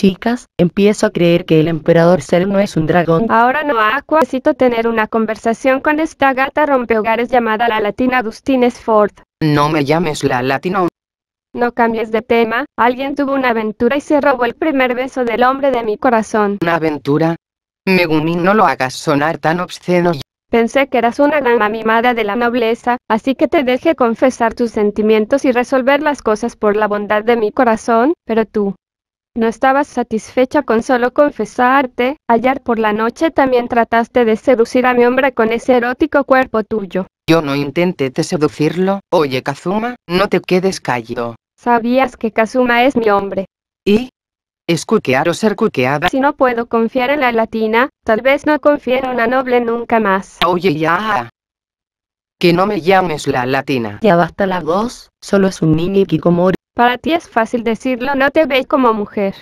Chicas, empiezo a creer que el emperador Cell no es un dragón. Ahora no Aqua, necesito tener una conversación con esta gata rompehogares llamada la latina Dustin Ford. No me llames la latina. No cambies de tema, alguien tuvo una aventura y se robó el primer beso del hombre de mi corazón. ¿Una aventura? Megumin no lo hagas sonar tan obsceno. Pensé que eras una gran mimada de la nobleza, así que te dejé confesar tus sentimientos y resolver las cosas por la bondad de mi corazón, pero tú, no estabas satisfecha con solo confesarte, ayer por la noche también trataste de seducir a mi hombre con ese erótico cuerpo tuyo. Yo no intenté te seducirlo, oye Kazuma, no te quedes callado. Sabías que Kazuma es mi hombre. ¿Y? ¿Es cuquear o ser cuqueada? Si no puedo confiar en la latina, tal vez no confíe en una noble nunca más. Oye ya. Que no me llames la latina. Ya basta la voz, solo es un niño Kikomori. Para ti es fácil decirlo, no te veis como mujer.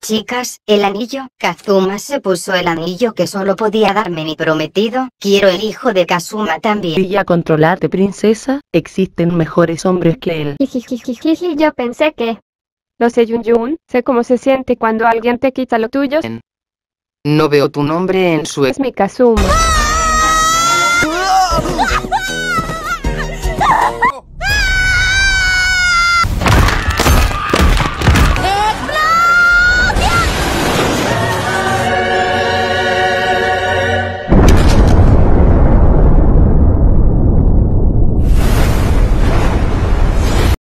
Chicas, el anillo, Kazuma se puso el anillo que solo podía darme mi prometido, quiero el hijo de Kazuma también. Y a controlarte princesa, existen mejores hombres que él. Jijijijiji, yo pensé que... Lo sé Yun Yun, sé cómo se siente cuando alguien te quita lo tuyo. No veo tu nombre en su... Es mi Kazuma.